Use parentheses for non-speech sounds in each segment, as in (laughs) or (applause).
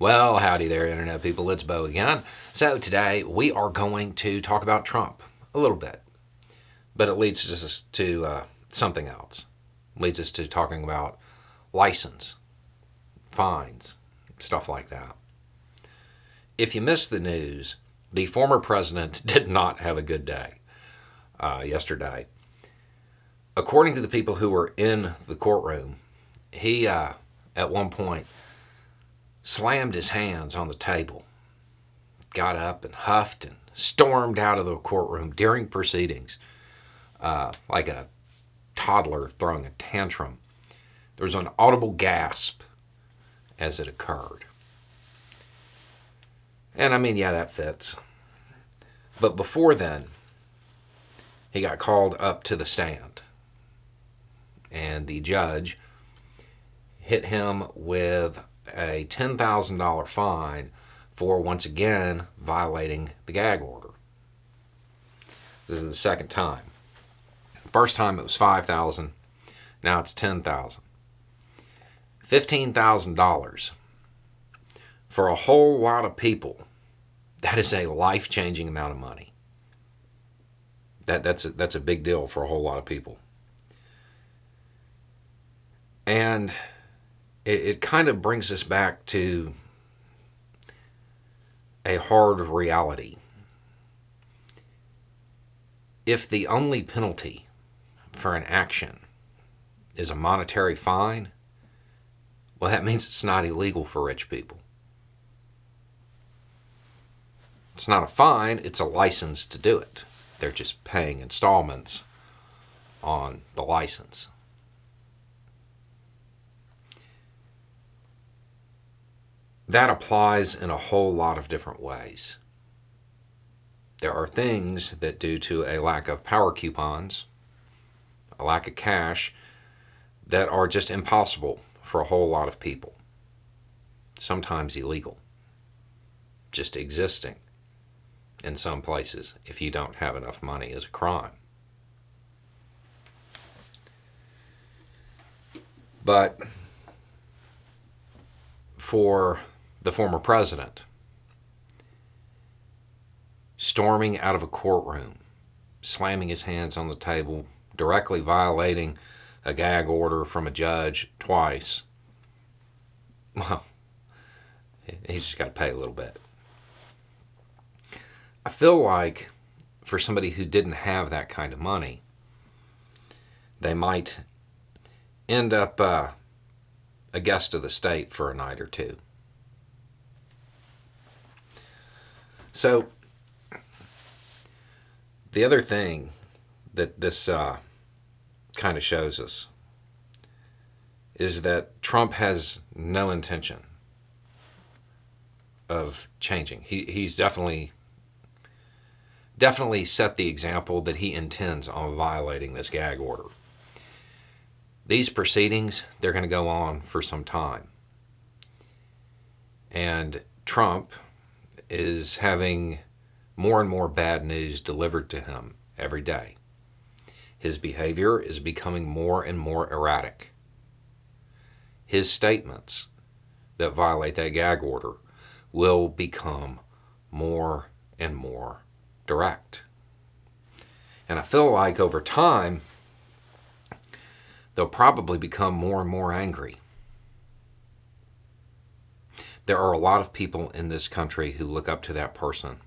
Well, howdy there, Internet people. It's Beau again. So, today we are going to talk about Trump a little bit, but it leads us to uh, something else. It leads us to talking about license, fines, stuff like that. If you missed the news, the former president (laughs) did not have a good day uh, yesterday. According to the people who were in the courtroom, he, uh, at one point, slammed his hands on the table, got up and huffed and stormed out of the courtroom during proceedings uh, like a toddler throwing a tantrum. There was an audible gasp as it occurred. And I mean, yeah, that fits. But before then, he got called up to the stand. And the judge hit him with a $10,000 fine for once again violating the gag order. This is the second time. First time it was 5000 now it's 10000 $15,000 for a whole lot of people. That is a life-changing amount of money. That, that's, a, that's a big deal for a whole lot of people. And it, it kind of brings us back to a hard reality. If the only penalty for an action is a monetary fine, well, that means it's not illegal for rich people. It's not a fine, it's a license to do it. They're just paying installments on the license. That applies in a whole lot of different ways. There are things that, due to a lack of power coupons, a lack of cash, that are just impossible for a whole lot of people. Sometimes illegal. Just existing in some places if you don't have enough money is a crime. But for the former president, storming out of a courtroom, slamming his hands on the table, directly violating a gag order from a judge twice. Well, he's just got to pay a little bit. I feel like for somebody who didn't have that kind of money, they might end up uh, a guest of the state for a night or two. So, the other thing that this uh, kind of shows us is that Trump has no intention of changing. He, he's definitely definitely set the example that he intends on violating this gag order. These proceedings, they're going to go on for some time. And Trump is having more and more bad news delivered to him every day. His behavior is becoming more and more erratic. His statements that violate that gag order will become more and more direct. And I feel like over time, they'll probably become more and more angry there are a lot of people in this country who look up to that person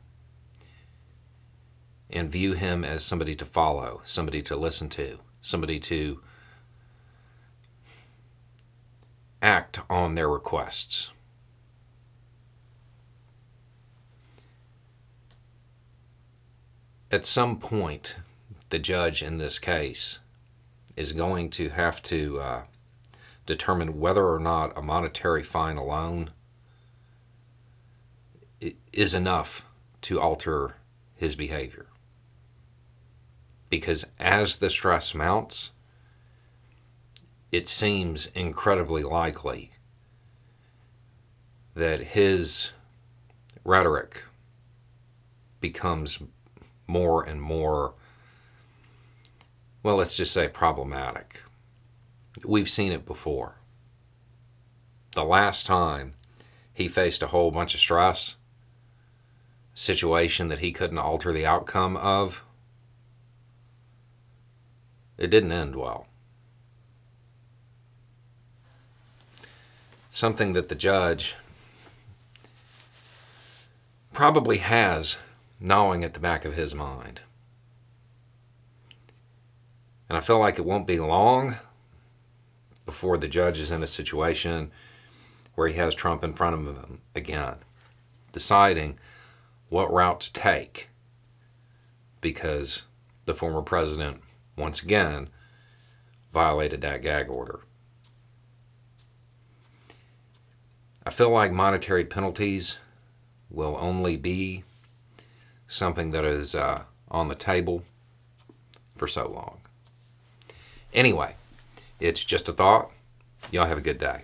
and view him as somebody to follow, somebody to listen to, somebody to act on their requests. At some point, the judge in this case is going to have to uh, determine whether or not a monetary fine alone is enough to alter his behavior. Because as the stress mounts, it seems incredibly likely that his rhetoric becomes more and more, well, let's just say problematic. We've seen it before. The last time he faced a whole bunch of stress, situation that he couldn't alter the outcome of. It didn't end well. Something that the judge probably has gnawing at the back of his mind. And I feel like it won't be long before the judge is in a situation where he has Trump in front of him again, deciding what route to take because the former president, once again, violated that gag order. I feel like monetary penalties will only be something that is uh, on the table for so long. Anyway, it's just a thought. Y'all have a good day.